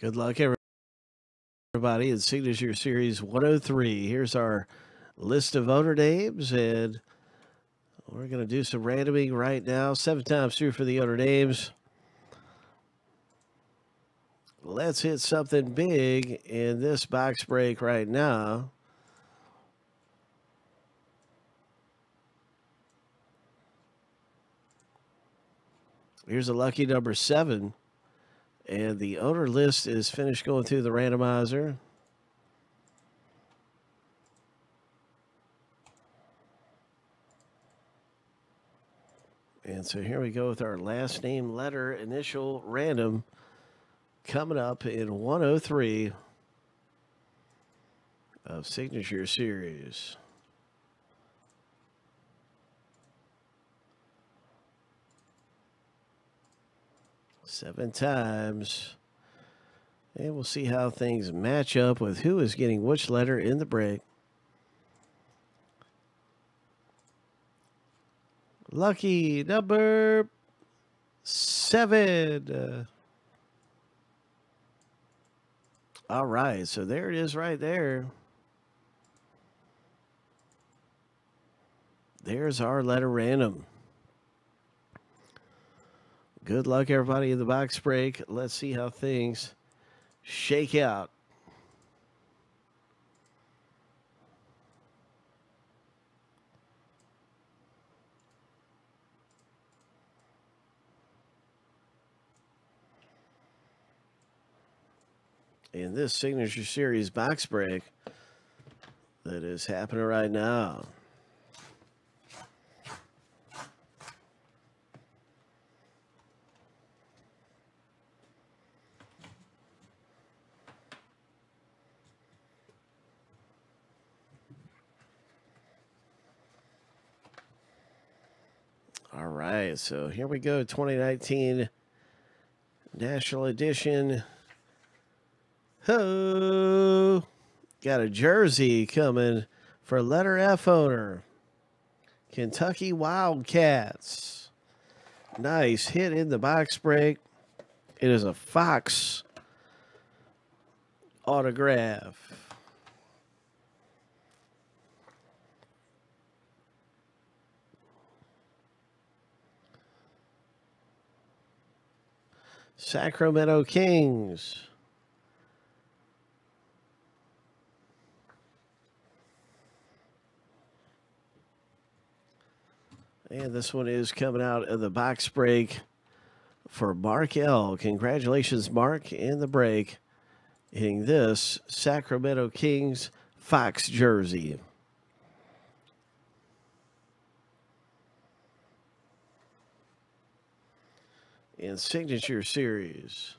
Good luck, everybody, in Signature Series 103. Here's our list of owner names, and we're going to do some randoming right now. Seven times through for the owner names. Let's hit something big in this box break right now. Here's a lucky number seven. And the owner list is finished going through the randomizer. And so here we go with our last name letter initial random coming up in 103 of Signature Series. Seven times. And we'll see how things match up with who is getting which letter in the break. Lucky number seven. Uh, all right, so there it is right there. There's our letter random. Good luck, everybody, in the box break. Let's see how things shake out. in this signature series box break that is happening right now. All right, so here we go 2019 National Edition. Ho! Got a jersey coming for letter F owner. Kentucky Wildcats. Nice hit in the box break. It is a Fox autograph. Sacramento Kings. And this one is coming out of the box break for Mark L. Congratulations, Mark, in the break. Hitting this Sacramento Kings Fox jersey. In Signature Series.